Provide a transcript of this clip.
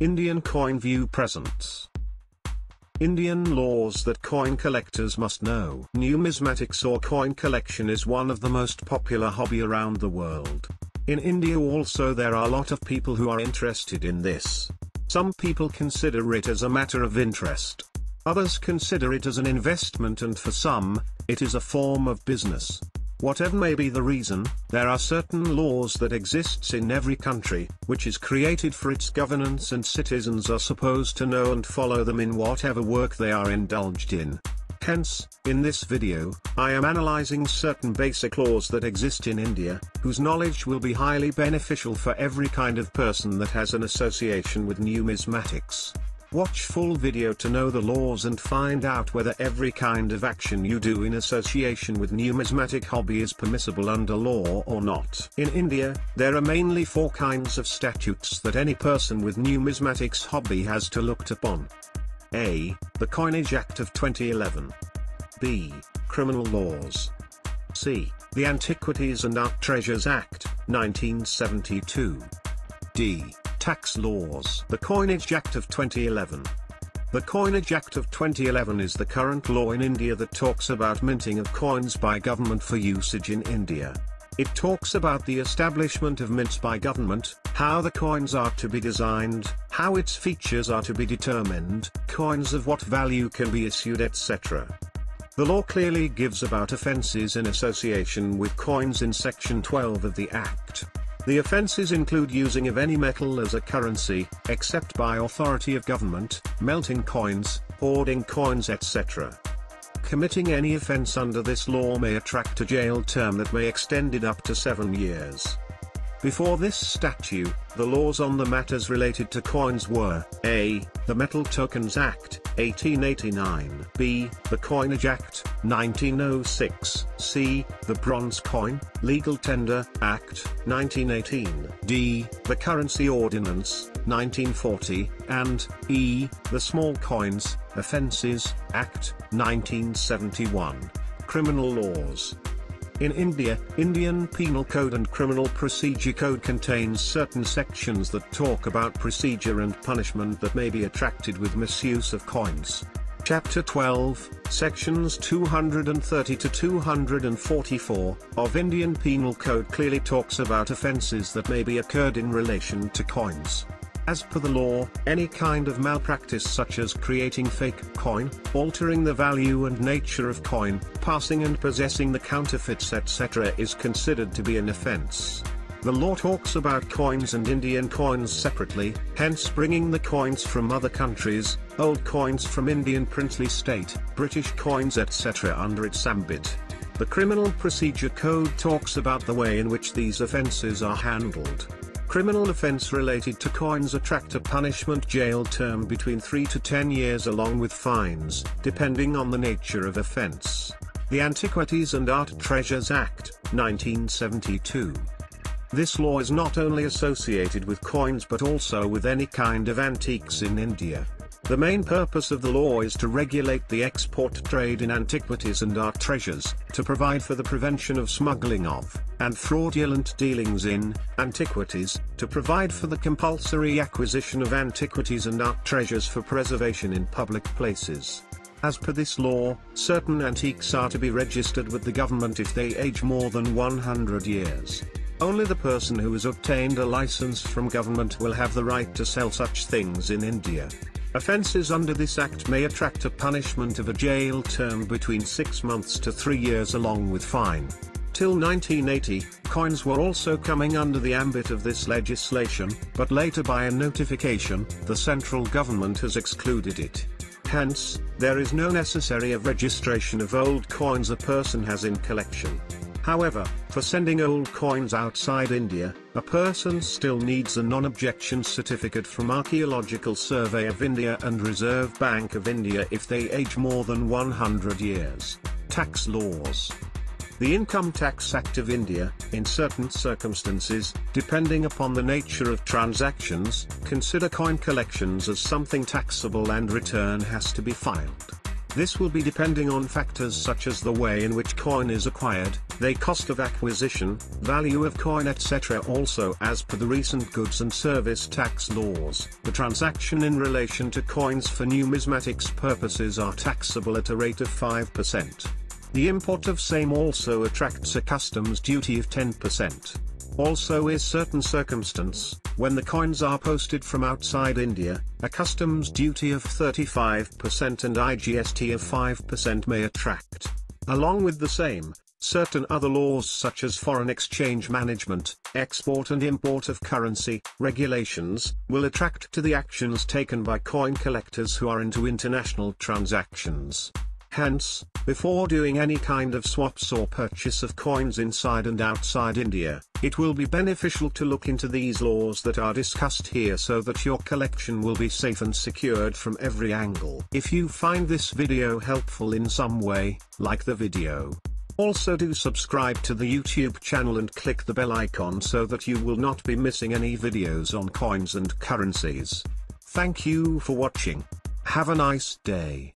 Indian Coin View presents. Indian laws that coin collectors must know. Numismatics or coin collection is one of the most popular hobby around the world. In India also there are a lot of people who are interested in this. Some people consider it as a matter of interest. Others consider it as an investment and for some, it is a form of business. Whatever may be the reason, there are certain laws that exists in every country, which is created for its governance and citizens are supposed to know and follow them in whatever work they are indulged in. Hence, in this video, I am analyzing certain basic laws that exist in India, whose knowledge will be highly beneficial for every kind of person that has an association with numismatics. Watch full video to know the laws and find out whether every kind of action you do in association with numismatic hobby is permissible under law or not. In India, there are mainly four kinds of statutes that any person with numismatics hobby has to look upon. A. The Coinage Act of 2011. B. Criminal laws. C. The Antiquities and Art Treasures Act, 1972. D. Tax laws. The Coinage Act of 2011. The Coinage Act of 2011 is the current law in India that talks about minting of coins by government for usage in India. It talks about the establishment of mints by government, how the coins are to be designed, how its features are to be determined, coins of what value can be issued etc. The law clearly gives about offences in association with coins in section 12 of the Act. The offences include using of any metal as a currency, except by authority of government, melting coins, hoarding coins etc. Committing any offence under this law may attract a jail term that may extend it up to 7 years. Before this statute, the laws on the matters related to coins were, a. The Metal Tokens Act, 1889, b. The Coinage Act, 1906, c. The Bronze Coin, Legal Tender, Act, 1918, d. The Currency Ordinance, 1940, and e. The Small Coins, Offences, Act, 1971. Criminal Laws in India, Indian Penal Code and Criminal Procedure Code contains certain sections that talk about procedure and punishment that may be attracted with misuse of coins. Chapter 12, Sections 230 to 244, of Indian Penal Code clearly talks about offences that may be occurred in relation to coins. As per the law, any kind of malpractice such as creating fake coin, altering the value and nature of coin, passing and possessing the counterfeits etc. is considered to be an offense. The law talks about coins and Indian coins separately, hence bringing the coins from other countries, old coins from Indian princely state, British coins etc. under its ambit. The Criminal Procedure Code talks about the way in which these offences are handled. Criminal offense related to coins attract a punishment jail term between 3 to 10 years along with fines, depending on the nature of offense. The Antiquities and Art Treasures Act, 1972. This law is not only associated with coins but also with any kind of antiques in India. The main purpose of the law is to regulate the export trade in antiquities and art treasures, to provide for the prevention of smuggling of, and fraudulent dealings in, antiquities, to provide for the compulsory acquisition of antiquities and art treasures for preservation in public places. As per this law, certain antiques are to be registered with the government if they age more than 100 years. Only the person who has obtained a license from government will have the right to sell such things in India. Offences under this act may attract a punishment of a jail term between 6 months to 3 years along with fine. Till 1980, coins were also coming under the ambit of this legislation, but later by a notification, the central government has excluded it. Hence, there is no necessary of registration of old coins a person has in collection. However, for sending old coins outside India, a person still needs a non-objection certificate from Archaeological Survey of India and Reserve Bank of India if they age more than 100 years. Tax laws. The Income Tax Act of India, in certain circumstances, depending upon the nature of transactions, consider coin collections as something taxable and return has to be filed. This will be depending on factors such as the way in which coin is acquired, the cost of acquisition, value of coin etc. Also as per the recent goods and service tax laws, the transaction in relation to coins for numismatics purposes are taxable at a rate of 5%. The import of same also attracts a customs duty of 10%. Also is certain circumstance, when the coins are posted from outside India, a customs duty of 35% and IGST of 5% may attract. Along with the same, certain other laws such as foreign exchange management, export and import of currency, regulations, will attract to the actions taken by coin collectors who are into international transactions. Hence, before doing any kind of swaps or purchase of coins inside and outside India, it will be beneficial to look into these laws that are discussed here so that your collection will be safe and secured from every angle. If you find this video helpful in some way, like the video. Also do subscribe to the YouTube channel and click the bell icon so that you will not be missing any videos on coins and currencies. Thank you for watching. Have a nice day.